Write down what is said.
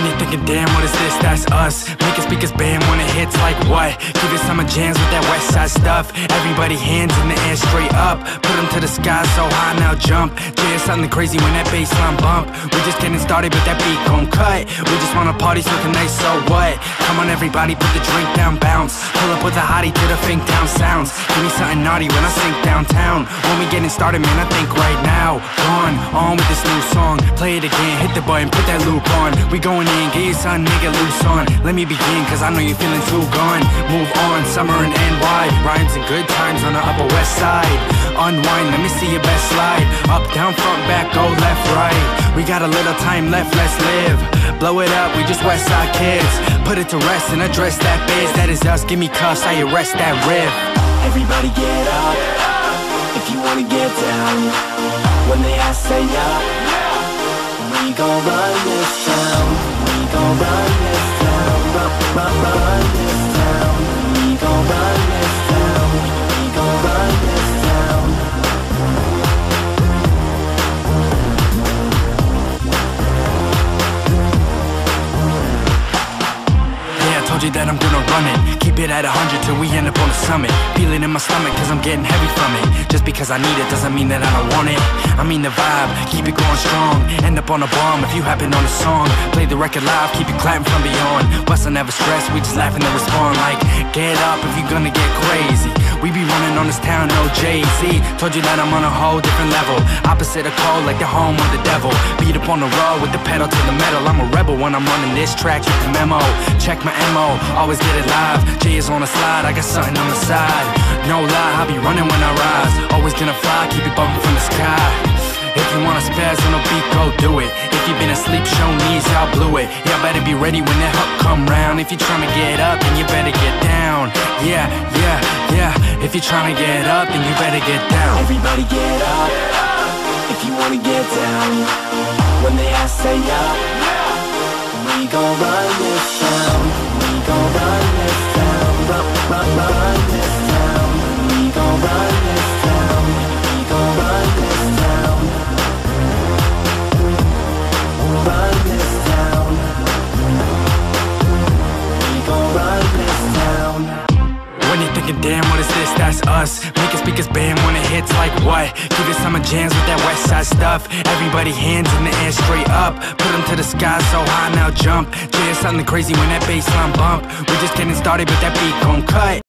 When you're thinking, damn, what is this? That's us. Making speakers bam when it hits like what? Give it summer jams with that west side stuff. Everybody hands in the air straight up. Put them to the sky so high now jump. Yeah, something crazy when that bass line bump. We just getting started, but that beat gon' cut. We just wanna party so nice, so what? Come on, everybody, put the drink down, bounce. Pull up with a hottie to the fink down sounds. Give me something naughty when I sink downtown. When we getting started, man, I think right now. Gone, on with this new song. Play it again, hit the button, put that loop on. We going in, get your son, nigga, loose on. Let me begin, cause I know you're feeling too gone. Move on, summer and NY. Rhymes and good times on the upper west side. Unwind, let me see your best slide. Up, down, front, back, go left, right. We got a little time left, let's live. Blow it up, we just west side kids. Put it to rest and address that biz. That is us, give me cuffs, I arrest that riff. Everybody get up if you wanna get down. When they ask, say town. We gon' run this town. Run, run, run this town. We it at 100 till we end up on the summit. Feel it in my stomach cause I'm getting heavy from it. Just because I need it doesn't mean that I don't want it. I mean the vibe, keep it going strong. End up on a bomb if you happen on a song. Play the record live, keep it clapping from beyond. West I never stress, we just laughing and respond like, get up if you gonna get crazy. We be running on this town, no Jay-Z. Told you that I'm on a whole different level. Opposite of cold, like the home of the devil. Beat up on the road with the pedal to the metal. I'm a rebel when I'm running this track, you can memo. Check my MO, always get it live. Jay is on the slide, I got something on the side. No lie, I'll be running when I rise. Always gonna fly, keep it bumping from the sky. If you wanna spaz on a beat, been asleep, show knees, y'all blew it. Y'all better be ready when that hook come round. If you tryna get up, then you better get down. Yeah, yeah, yeah. If you tryna get up, then you better get down. Everybody get up if you wanna get down. When they ask, say up. We gon' run this town. You're thinking, damn, what is this? That's us. Making speakers bam when it hits like what? Give it summer jams with that west side stuff. Everybody hands in the air straight up. Put them to the sky so high now jump. Yeah, something crazy when that bass line bump. We just getting started, but that beat gon' cut.